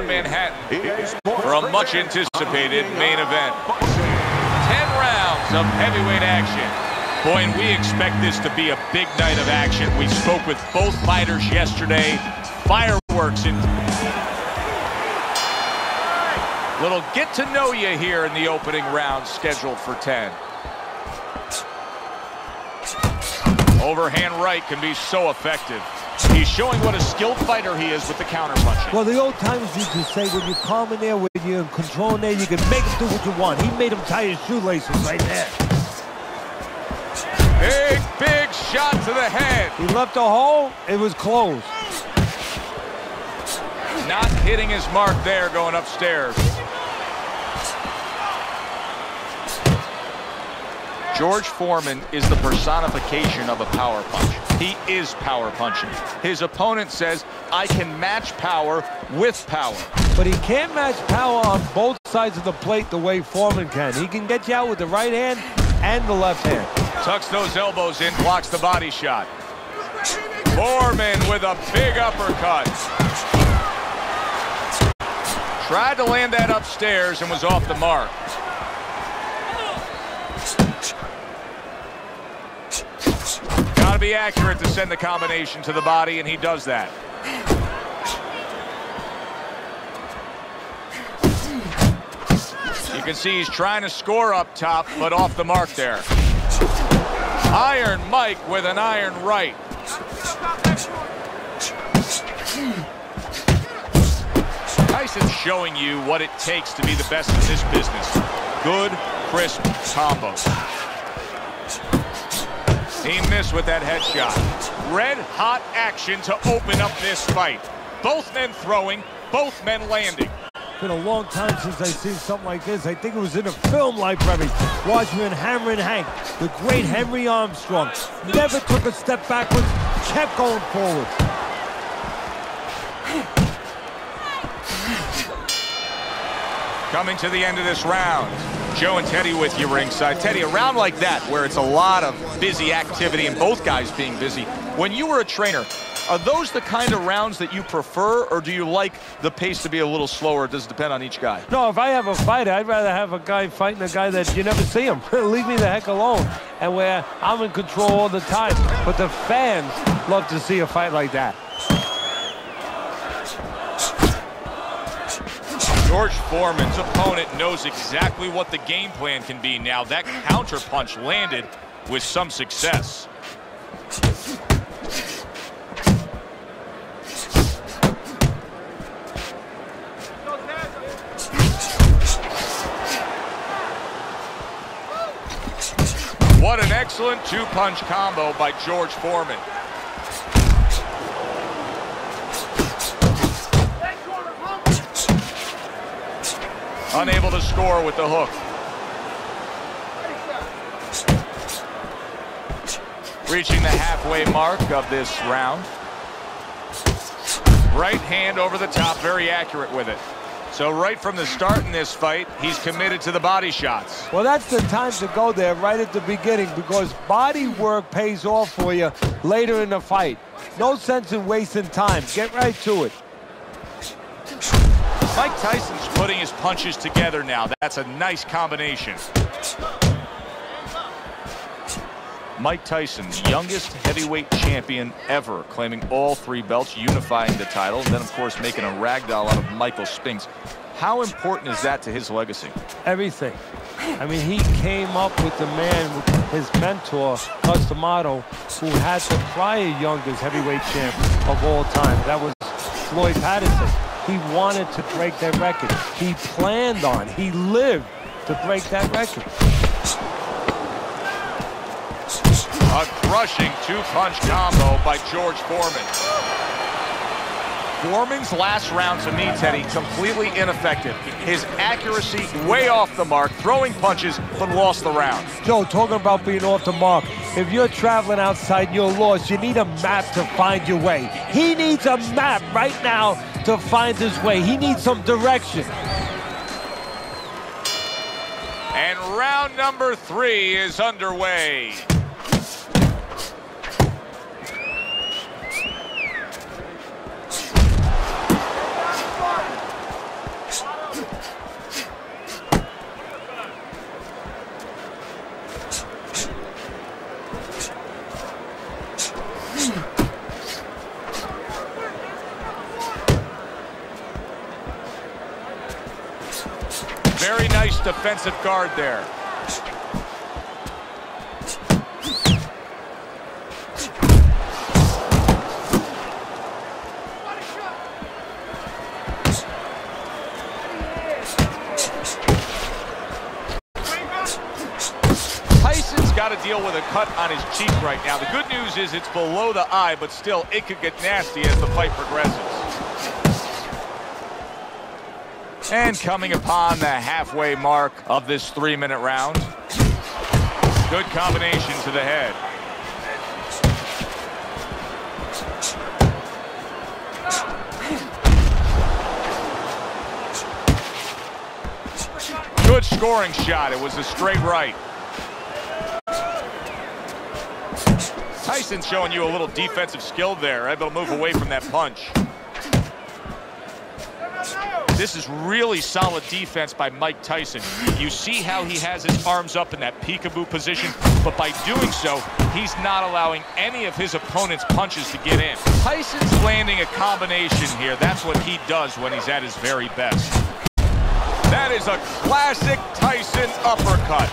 downtown Manhattan for a much anticipated main event. 10 rounds of heavyweight action. Boy, and we expect this to be a big night of action. We spoke with both fighters yesterday. Fireworks in Little get to know you here in the opening round scheduled for 10. Overhand right can be so effective. He's showing what a skilled fighter he is with the counterpunching. Well, the old timers used to say when you're calm in there, when you're in control in there, you can make him do what you want. He made him tie his shoelaces right there. Big, big shot to the head. He left a hole, it was closed. Not hitting his mark there going upstairs. George Foreman is the personification of a power punch. He is power punching. His opponent says, I can match power with power. But he can't match power on both sides of the plate the way Foreman can. He can get you out with the right hand and the left hand. Tucks those elbows in, blocks the body shot. Foreman with a big uppercut. Tried to land that upstairs and was off the mark. To be accurate to send the combination to the body, and he does that. You can see he's trying to score up top, but off the mark there. Iron Mike with an iron right. Tyson's showing you what it takes to be the best in this business. Good, crisp combos. He missed with that headshot. Red hot action to open up this fight. Both men throwing, both men landing. Been a long time since I've seen something like this. I think it was in a film library. Watching Hammerin' Hank, the great Henry Armstrong. Never took a step backwards, kept going forward. Coming to the end of this round. Joe and Teddy with you ringside. Teddy, a round like that where it's a lot of busy activity and both guys being busy. When you were a trainer, are those the kind of rounds that you prefer or do you like the pace to be a little slower? Does it depend on each guy? No, if I have a fight, I'd rather have a guy fighting a guy that you never see him. Leave me the heck alone. And where I'm in control all the time. But the fans love to see a fight like that. George Foreman's opponent knows exactly what the game plan can be now. That counter punch landed with some success. What an excellent two-punch combo by George Foreman. Unable to score with the hook. Reaching the halfway mark of this round. Right hand over the top, very accurate with it. So right from the start in this fight, he's committed to the body shots. Well, that's the time to go there right at the beginning because body work pays off for you later in the fight. No sense in wasting time. Get right to it. Mike Tyson's putting his punches together now. That's a nice combination. Mike Tyson, youngest heavyweight champion ever, claiming all three belts, unifying the title, and then, of course, making a ragdoll out of Michael Spinks. How important is that to his legacy? Everything. I mean, he came up with the man, his mentor, Cus D'Amato, who had the prior youngest heavyweight champ of all time. That was Floyd Patterson. He wanted to break that record. He planned on, he lived to break that record. A crushing two-punch combo by George Foreman. Foreman's last round to me, Teddy, completely ineffective. His accuracy way off the mark, throwing punches, but lost the round. Joe, talking about being off the mark, if you're traveling outside and you're lost, you need a map to find your way. He needs a map right now to find his way. He needs some direction. And round number three is underway. Very nice defensive guard there. Tyson's got to deal with a cut on his cheek right now. The good news is it's below the eye, but still, it could get nasty as the fight progresses. And coming upon the halfway mark of this three-minute round. Good combination to the head. Good scoring shot. It was a straight right. Tyson's showing you a little defensive skill there, able to move away from that punch. This is really solid defense by Mike Tyson. You see how he has his arms up in that peekaboo position, but by doing so, he's not allowing any of his opponent's punches to get in. Tyson's landing a combination here. That's what he does when he's at his very best. That is a classic Tyson uppercut.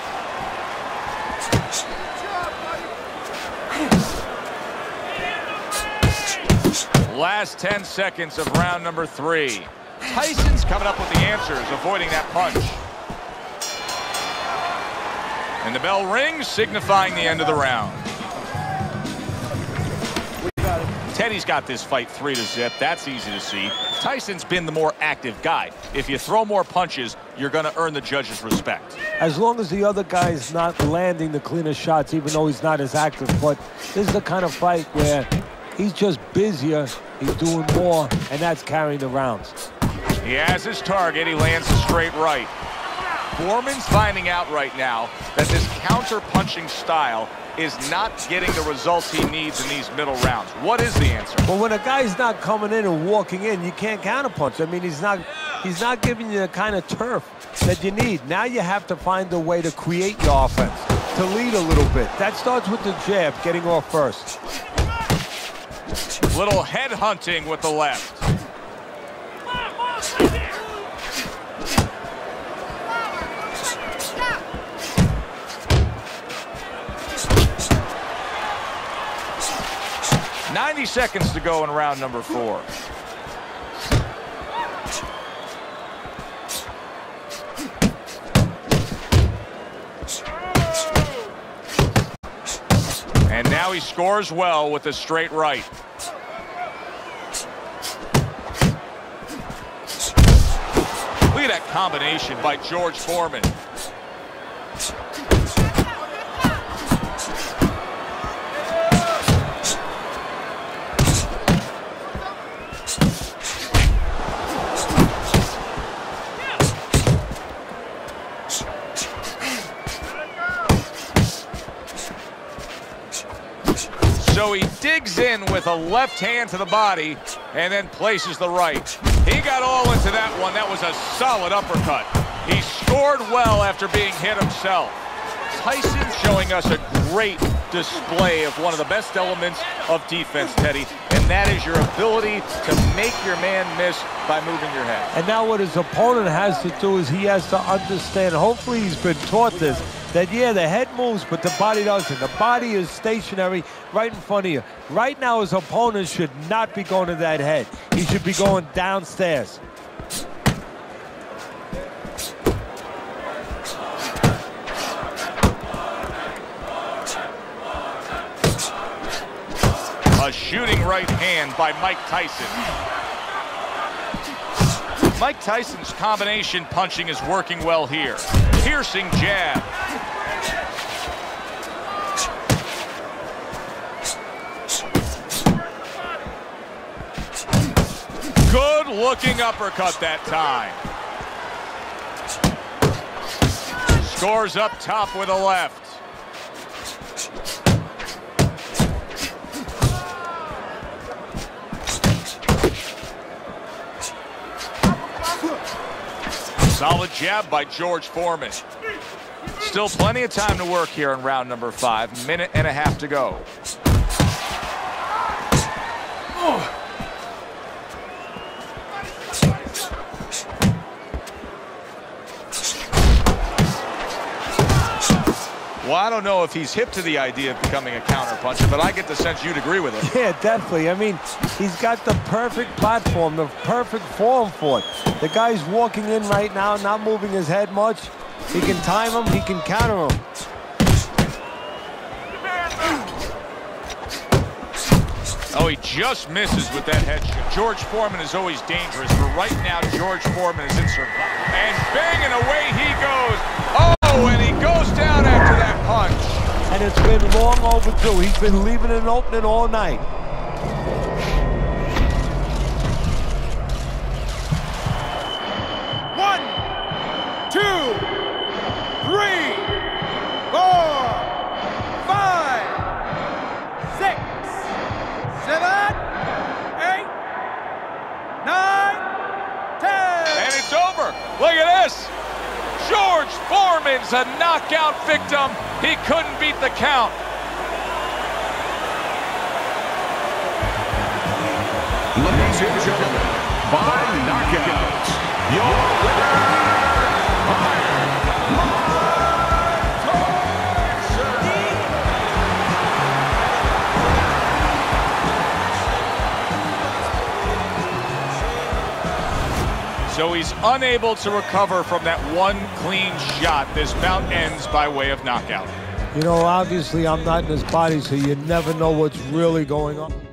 Last 10 seconds of round number three. Tyson's coming up with the answers, avoiding that punch. And the bell rings, signifying the end of the round. Teddy's got this fight three to zip. That's easy to see. Tyson's been the more active guy. If you throw more punches, you're going to earn the judge's respect. As long as the other guy's not landing the cleanest shots, even though he's not as active. But this is the kind of fight where he's just busier, he's doing more, and that's carrying the rounds. He has his target. He lands a straight right. Foreman's finding out right now that this counter-punching style is not getting the results he needs in these middle rounds. What is the answer? Well, when a guy's not coming in and walking in, you can't counterpunch. I mean, he's not he's not giving you the kind of turf that you need. Now you have to find a way to create your offense, to lead a little bit. That starts with the jab, getting off first. Little head hunting with the left. 90 seconds to go in round number four. And now he scores well with a straight right. Look at that combination by George Foreman. So he digs in with a left hand to the body and then places the right. He got all into that one. That was a solid uppercut. He scored well after being hit himself. Tyson showing us a great display of one of the best elements of defense, Teddy, and that is your ability to make your man miss by moving your head. And now what his opponent has to do is he has to understand, hopefully he's been taught this, that yeah, the head moves, but the body doesn't. The body is stationary right in front of you. Right now, his opponent should not be going to that head. He should be going downstairs. A shooting right hand by Mike Tyson. Mike Tyson's combination punching is working well here. Piercing jab. Good looking uppercut that time. Scores up top with a left. Solid jab by George Foreman. Still plenty of time to work here in round number five. Minute and a half to go. Oh. Well, I don't know if he's hip to the idea of becoming a counterpuncher, but I get the sense you'd agree with it. Yeah, definitely. I mean, he's got the perfect platform, the perfect form for it. The guy's walking in right now, not moving his head much. He can time him, he can counter him. Oh, he just misses with that headshot. George Foreman is always dangerous, but right now George Foreman is in survival. And bang, and away he goes. Oh, and he goes down after that punch. And it's been long overdue. He's been leaving an opening all night. One, two, three, four, five, six, seven, eight, nine, ten. And it's over. Look at this. George Foreman's a knockout victim. He couldn't beat the count. So he's unable to recover from that one clean shot. This bout ends by way of knockout. You know, obviously I'm not in his body, so you never know what's really going on.